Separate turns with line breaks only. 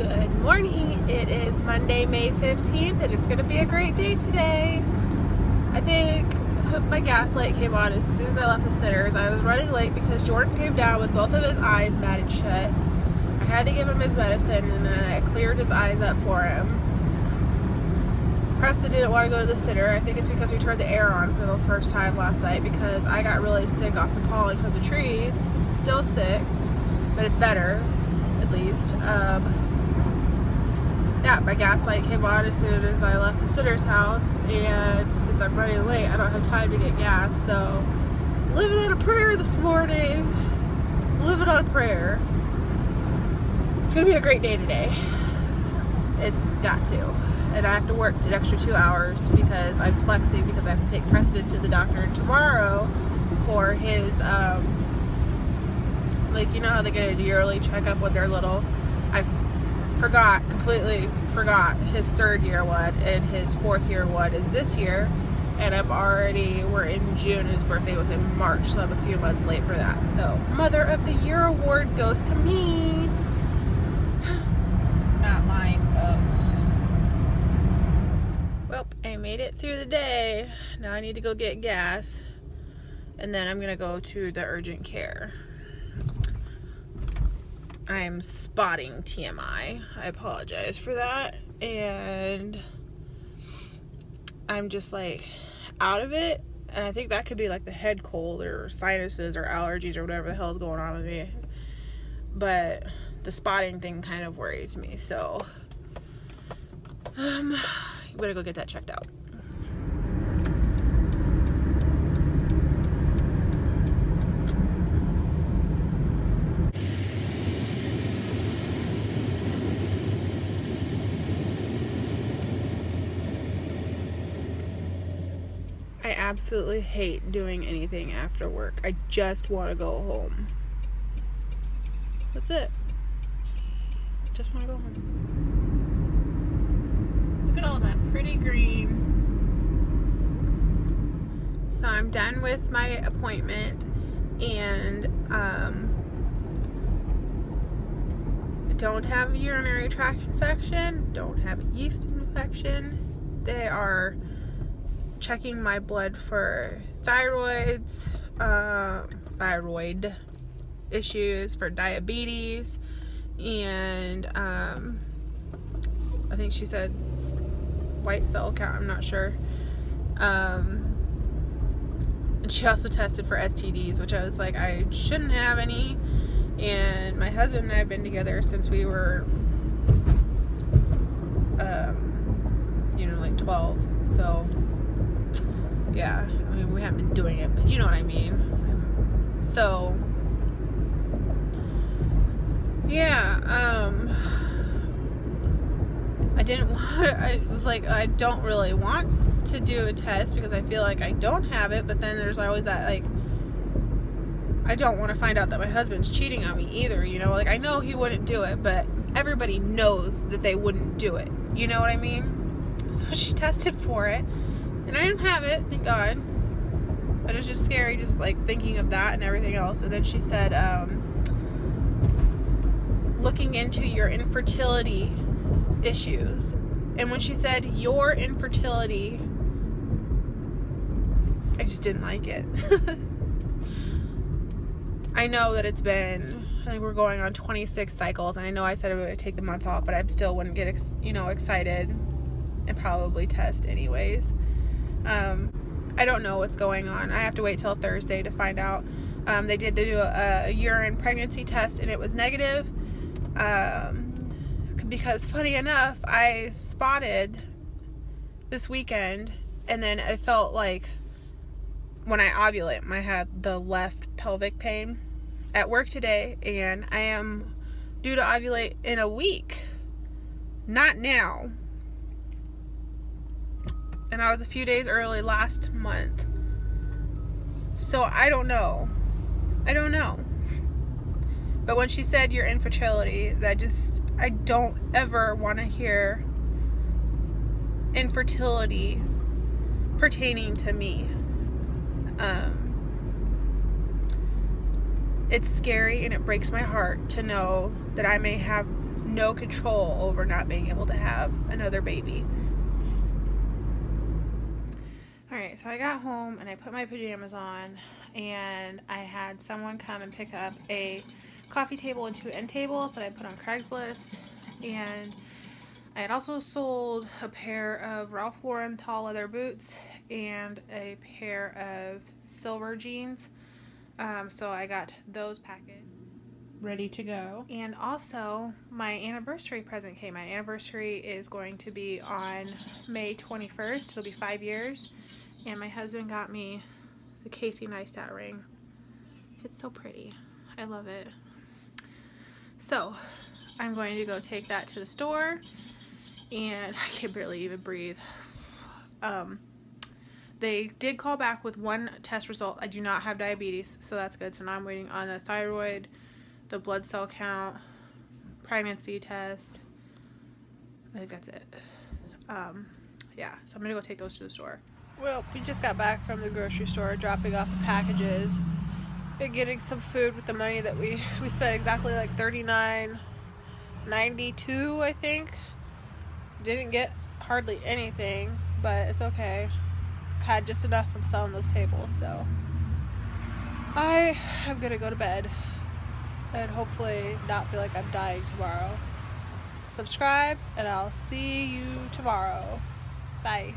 Good morning. It is Monday, May 15th, and it's going to be a great day today. I think my gas light came on as soon as I left the sitters. I was running late because Jordan came down with both of his eyes matted shut. I had to give him his medicine, and then I cleared his eyes up for him. Preston didn't want to go to the sitter. I think it's because we turned the air on for the first time last night because I got really sick off the pollen from the trees. Still sick, but it's better, at least. Um, yeah, my gas light came on as soon as I left the sitter's house, and since I'm running late, I don't have time to get gas, so living on a prayer this morning. Living on a prayer. It's gonna be a great day today. It's got to. And I have to work an extra two hours because I'm flexing because I have to take Preston to the doctor tomorrow for his, um, like, you know how they get a yearly checkup when they're little? I forgot, completely forgot his third year one and his fourth year one is this year. And I'm already, we're in June, his birthday was in March, so I'm a few months late for that. So, Mother of the Year award goes to me. Not lying, folks. Well, I made it through the day. Now I need to go get gas. And then I'm going to go to the urgent care. I'm spotting TMI. I apologize for that. And I'm just like out of it. And I think that could be like the head cold or sinuses or allergies or whatever the hell is going on with me. But the spotting thing kind of worries me. So um, I'm gonna go get that checked out. I absolutely hate doing anything after work. I just want to go home. That's it. Just want to go home. Look at all that pretty green. So I'm done with my appointment and um, I don't have a urinary tract infection, don't have a yeast infection. They are checking my blood for thyroids, uh, thyroid issues, for diabetes, and um, I think she said white cell count, I'm not sure. Um, and she also tested for STDs, which I was like, I shouldn't have any. And my husband and I have been together since we were, um, you know, like 12. So, yeah, I mean, we haven't been doing it, but you know what I mean. So, yeah, um, I didn't want, I was like, I don't really want to do a test because I feel like I don't have it, but then there's always that, like, I don't want to find out that my husband's cheating on me either, you know? Like, I know he wouldn't do it, but everybody knows that they wouldn't do it. You know what I mean? So she tested for it and I didn't have it, thank God. But it's just scary just like thinking of that and everything else. And then she said, um, looking into your infertility issues. And when she said your infertility, I just didn't like it. I know that it's been, I think we're going on 26 cycles, and I know I said I would take the month off, but I still wouldn't get, you know, excited and probably test anyways. Um, I don't know what's going on. I have to wait till Thursday to find out. Um, they did do a, a, urine pregnancy test and it was negative. Um, because funny enough, I spotted this weekend and then I felt like when I ovulate, I had the left pelvic pain at work today and I am due to ovulate in a week. Not now and I was a few days early last month. So I don't know. I don't know. But when she said your infertility, that just I don't ever want to hear infertility pertaining to me. Um, it's scary and it breaks my heart to know that I may have no control over not being able to have another baby. So I got home and I put my pajamas on and I had someone come and pick up a coffee table and two end tables that I put on Craigslist and I had also sold a pair of Ralph Lauren tall leather boots and a pair of silver jeans. Um, so I got those packaged ready to go. And also my anniversary present came. My anniversary is going to be on May 21st. It'll be five years. And my husband got me the Casey Neistat ring. It's so pretty. I love it. So I'm going to go take that to the store and I can barely even breathe. Um, they did call back with one test result. I do not have diabetes, so that's good. So now I'm waiting on the thyroid, the blood cell count, pregnancy test. I think that's it. Um, yeah, so I'm gonna go take those to the store. Well, we just got back from the grocery store, dropping off the packages and getting some food with the money that we we spent exactly like 39.92, I think. Didn't get hardly anything, but it's okay had just enough from selling those tables, so I am gonna go to bed and hopefully not feel like I'm dying tomorrow. Subscribe, and I'll see you tomorrow. Bye.